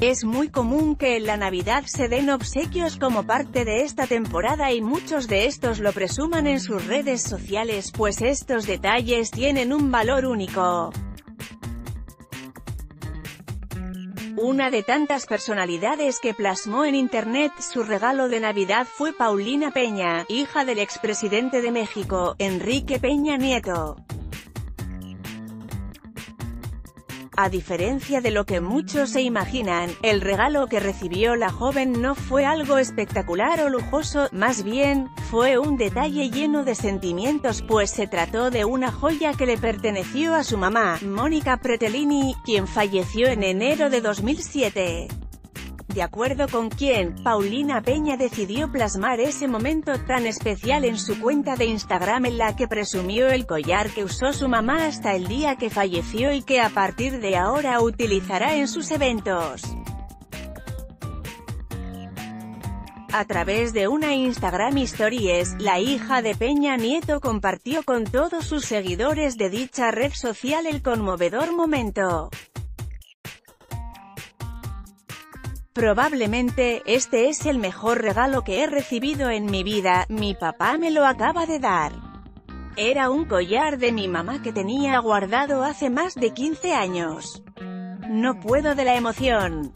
Es muy común que en la Navidad se den obsequios como parte de esta temporada y muchos de estos lo presuman en sus redes sociales pues estos detalles tienen un valor único. Una de tantas personalidades que plasmó en internet su regalo de Navidad fue Paulina Peña, hija del expresidente de México, Enrique Peña Nieto. A diferencia de lo que muchos se imaginan, el regalo que recibió la joven no fue algo espectacular o lujoso, más bien, fue un detalle lleno de sentimientos pues se trató de una joya que le perteneció a su mamá, Mónica Pretellini, quien falleció en enero de 2007 de acuerdo con quien, Paulina Peña decidió plasmar ese momento tan especial en su cuenta de Instagram en la que presumió el collar que usó su mamá hasta el día que falleció y que a partir de ahora utilizará en sus eventos. A través de una Instagram Stories, la hija de Peña Nieto compartió con todos sus seguidores de dicha red social el conmovedor momento. Probablemente, este es el mejor regalo que he recibido en mi vida, mi papá me lo acaba de dar. Era un collar de mi mamá que tenía guardado hace más de 15 años. No puedo de la emoción.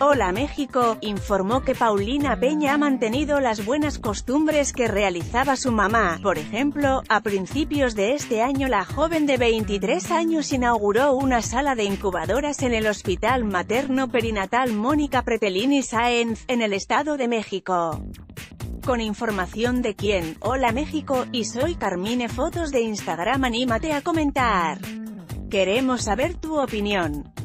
Hola México, informó que Paulina Peña ha mantenido las buenas costumbres que realizaba su mamá. Por ejemplo, a principios de este año la joven de 23 años inauguró una sala de incubadoras en el Hospital Materno Perinatal Mónica Pretellini Sáenz, en el Estado de México con información de quién, hola México, y soy Carmine Fotos de Instagram anímate a comentar. Queremos saber tu opinión.